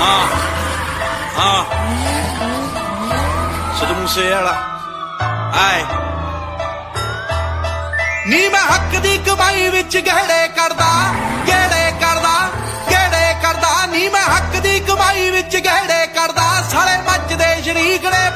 ਹਾਂ। ਹੱਕ ਦੀ ਕਮਾਈ ਵਿੱਚ ਗਹਿੜੇ ਕਰਦਾ ਗਹਿੜੇ ਕਰਦਾ ਗਹਿੜੇ ਹੱਕ ਦੀ ਕਮਾਈ ਵਿੱਚ ਗਹਿੜੇ ਕਰਦਾ। ਸਾਰੇ ਮੱਚ ਦੇ ਸ਼ਰੀਕ ਨੇ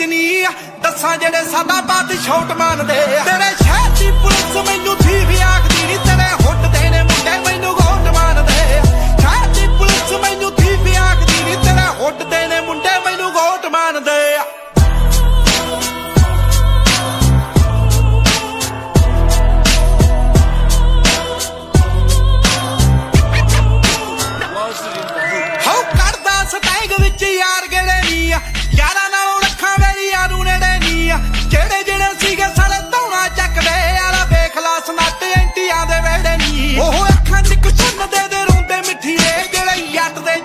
ਵਿੱਚ ਨਹੀਂ ਦੱਸਾਂ ਜਿਹੜੇ ਸਾਡਾ ਬਾਤ ਛੋਟ ਮੰਨਦੇ ਤੇਰੇ ਸ਼ਹਿਰ ਦੀ ਪੁਲਿਸ ਮੈਨੂੰ ਥੀ ਵੀ ਆਖਦੀ ਨਹੀਂ ਤੇਰੇ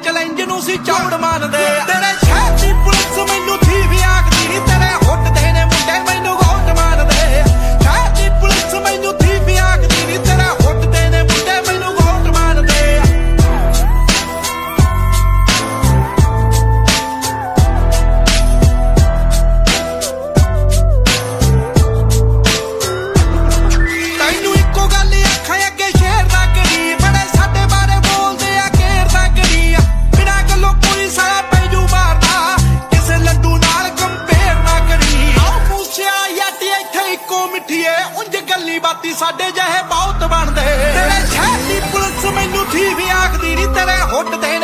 ਚੈਲੰਜ ਨੂੰ ਸੀ ਚੌੜ ਮੰਨਦੇ ਤੇਰੇ fuerte te